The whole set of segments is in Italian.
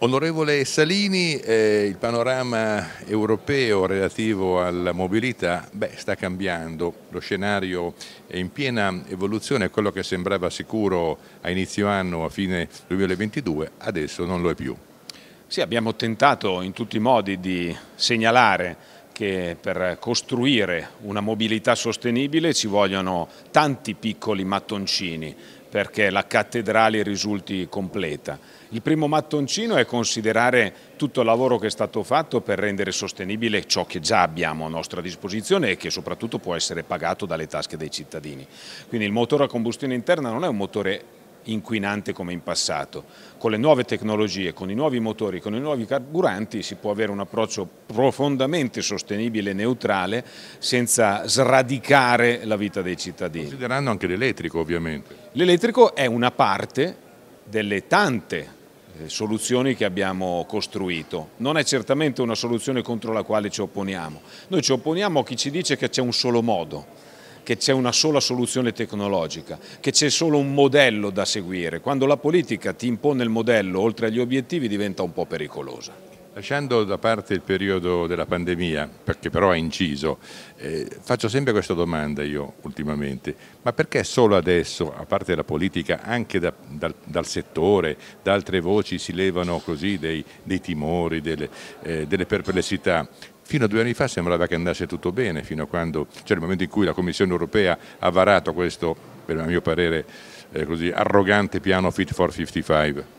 Onorevole Salini, eh, il panorama europeo relativo alla mobilità beh, sta cambiando, lo scenario è in piena evoluzione, quello che sembrava sicuro a inizio anno, a fine 2022, adesso non lo è più. Sì, abbiamo tentato in tutti i modi di segnalare che per costruire una mobilità sostenibile ci vogliono tanti piccoli mattoncini perché la cattedrale risulti completa. Il primo mattoncino è considerare tutto il lavoro che è stato fatto per rendere sostenibile ciò che già abbiamo a nostra disposizione e che soprattutto può essere pagato dalle tasche dei cittadini. Quindi il motore a combustione interna non è un motore inquinante come in passato. Con le nuove tecnologie, con i nuovi motori, con i nuovi carburanti si può avere un approccio profondamente sostenibile e neutrale senza sradicare la vita dei cittadini. Considerando anche l'elettrico ovviamente. L'elettrico è una parte delle tante eh, soluzioni che abbiamo costruito. Non è certamente una soluzione contro la quale ci opponiamo. Noi ci opponiamo a chi ci dice che c'è un solo modo che c'è una sola soluzione tecnologica, che c'è solo un modello da seguire. Quando la politica ti impone il modello oltre agli obiettivi diventa un po' pericolosa. Lasciando da parte il periodo della pandemia, perché però ha inciso, eh, faccio sempre questa domanda io ultimamente, ma perché solo adesso, a parte la politica, anche da, dal, dal, settore, da altre voci si levano così dei, dei timori, delle, eh, delle perplessità? Fino a due anni fa sembrava che andasse tutto bene, fino a quando c'è il momento in cui la Commissione europea ha varato questo, per mio parere, eh, così, arrogante piano Fit for 55.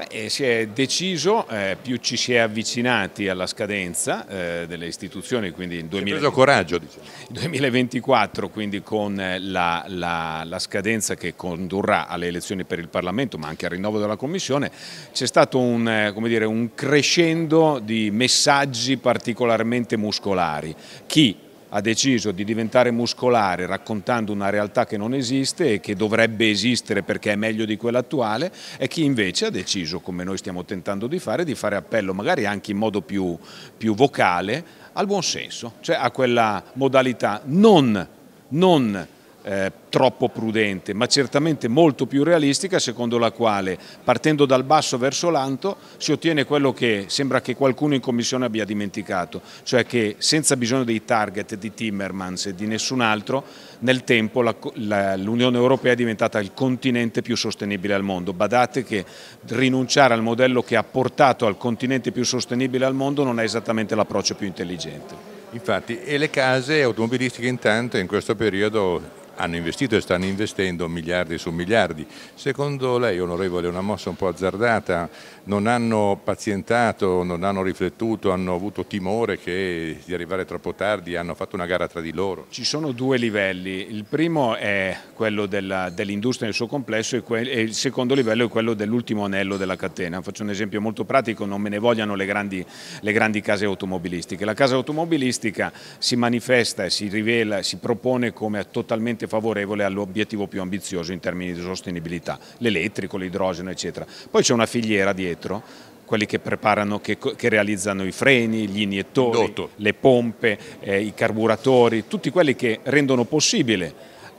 Beh, eh, si è deciso, eh, più ci si è avvicinati alla scadenza eh, delle istituzioni, quindi in 2020, coraggio, diciamo. 2024, quindi con eh, la, la, la, scadenza che condurrà alle elezioni per il Parlamento, ma anche al rinnovo della Commissione, c'è stato un, eh, dire, un crescendo di messaggi particolarmente muscolari. Chi ha deciso di diventare muscolare raccontando una realtà che non esiste e che dovrebbe esistere perché è meglio di quella attuale e chi invece ha deciso, come noi stiamo tentando di fare, di fare appello magari anche in modo più, più vocale al buon senso, cioè a quella modalità non, non eh, troppo prudente, ma certamente molto più realistica, secondo la quale partendo dal basso verso l'alto si ottiene quello che sembra che qualcuno in Commissione abbia dimenticato, cioè che senza bisogno dei target di Timmermans e di nessun altro, nel tempo l'Unione Europea è diventata il continente più sostenibile al mondo. Badate che rinunciare al modello che ha portato al continente più sostenibile al mondo non è esattamente l'approccio più intelligente. Infatti, e le case automobilistiche intanto in questo periodo hanno investito e stanno investendo miliardi su miliardi. Secondo lei, onorevole, è una mossa un po' azzardata? Non hanno pazientato, non hanno riflettuto, hanno avuto timore che, di arrivare troppo tardi, hanno fatto una gara tra di loro? Ci sono due livelli. Il primo è quello dell'industria nel suo complesso e, e, il secondo livello è quello dell'ultimo anello della catena. Faccio un esempio molto pratico, non me ne vogliano le grandi, le grandi case automobilistiche. La casa automobilistica si manifesta e si rivela, si propone come totalmente favorevole all'obiettivo più ambizioso in termini di sostenibilità, l'elettrico, l'idrogeno eccetera. Poi c'è una filiera dietro quelli che preparano, che, che, realizzano i freni, gli iniettori, Indotto. le pompe, eh, i carburatori, tutti quelli che rendono possibile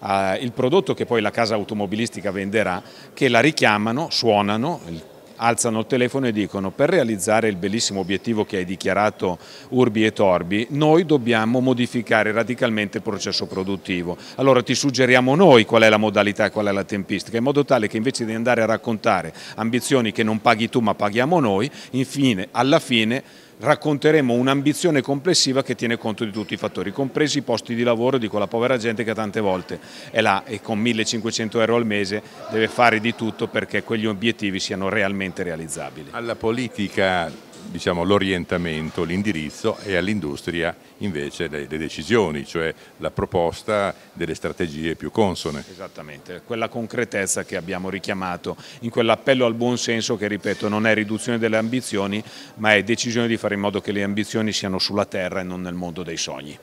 eh, il prodotto che poi la casa automobilistica venderà, che la richiamano, suonano, il alzano il telefono e dicono per realizzare il bellissimo obiettivo che hai dichiarato Urbi e Torbi, noi dobbiamo modificare radicalmente il processo produttivo. Allora ti suggeriamo noi qual è la modalità e qual è la tempistica, in modo tale che invece di andare a raccontare ambizioni che non paghi tu ma paghiamo noi, infine, alla fine racconteremo un'ambizione complessiva che tiene conto di tutti i fattori, compresi i posti di lavoro di quella povera gente che tante volte è là e con 1500 euro al mese deve fare di tutto perché quegli obiettivi siano realmente realizzabili. Alla politica diciamo, l'orientamento, l'indirizzo e all'industria invece le, le, decisioni, cioè la proposta delle strategie più consone. Esattamente, quella concretezza che abbiamo richiamato in quell'appello al buon senso che ripeto non è riduzione delle ambizioni ma è decisione di fare in modo che le ambizioni siano sulla terra e non nel mondo dei sogni.